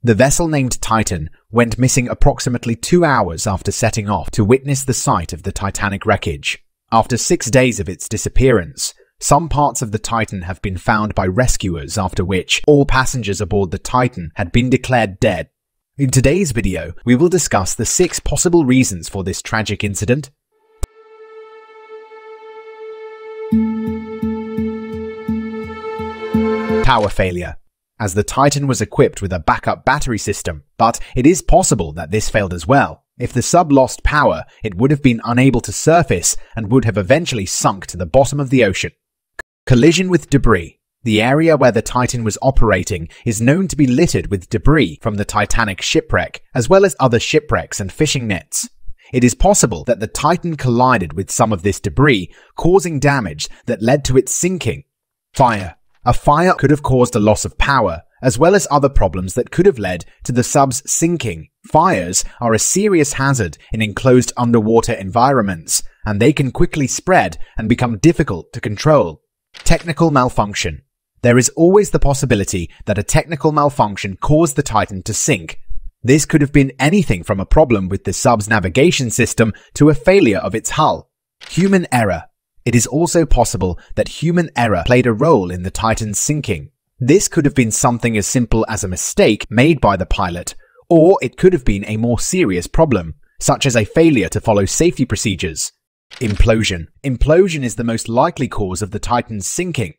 The vessel named Titan went missing approximately two hours after setting off to witness the site of the Titanic wreckage. After six days of its disappearance, some parts of the Titan have been found by rescuers after which all passengers aboard the Titan had been declared dead. In today's video, we will discuss the six possible reasons for this tragic incident. Power failure. As the Titan was equipped with a backup battery system, but it is possible that this failed as well. If the sub lost power, it would have been unable to surface and would have eventually sunk to the bottom of the ocean. Collision with debris. The area where the Titan was operating is known to be littered with debris from the Titanic shipwreck, as well as other shipwrecks and fishing nets. It is possible that the Titan collided with some of this debris, causing damage that led to its sinking. Fire. A fire could have caused a loss of power, as well as other problems that could have led to the sub's sinking. Fires are a serious hazard in enclosed underwater environments, and they can quickly spread and become difficult to control. Technical malfunction. There is always the possibility that a technical malfunction caused the Titan to sink. This could have been anything from a problem with the sub's navigation system to a failure of its hull. Human error. It is also possible that human error played a role in the Titan's sinking. This could have been something as simple as a mistake made by the pilot, or it could have been a more serious problem, such as a failure to follow safety procedures. Implosion. Implosion is the most likely cause of the Titan's sinking.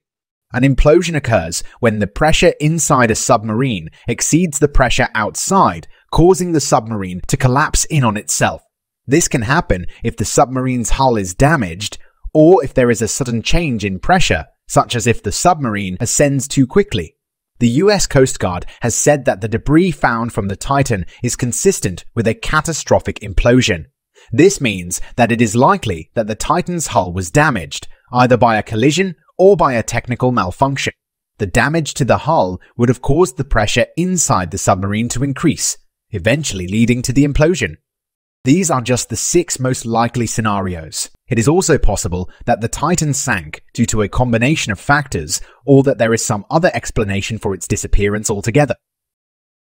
An implosion occurs when the pressure inside a submarine exceeds the pressure outside, causing the submarine to collapse in on itself. This can happen if the submarine's hull is damaged, or if there is a sudden change in pressure, such as if the submarine ascends too quickly. The US Coast Guard has said that the debris found from the Titan is consistent with a catastrophic implosion. This means that it is likely that the Titan's hull was damaged, either by a collision or by a technical malfunction. The damage to the hull would have caused the pressure inside the submarine to increase, eventually leading to the implosion. These are just the six most likely scenarios. It is also possible that the Titan sank due to a combination of factors, or that there is some other explanation for its disappearance altogether.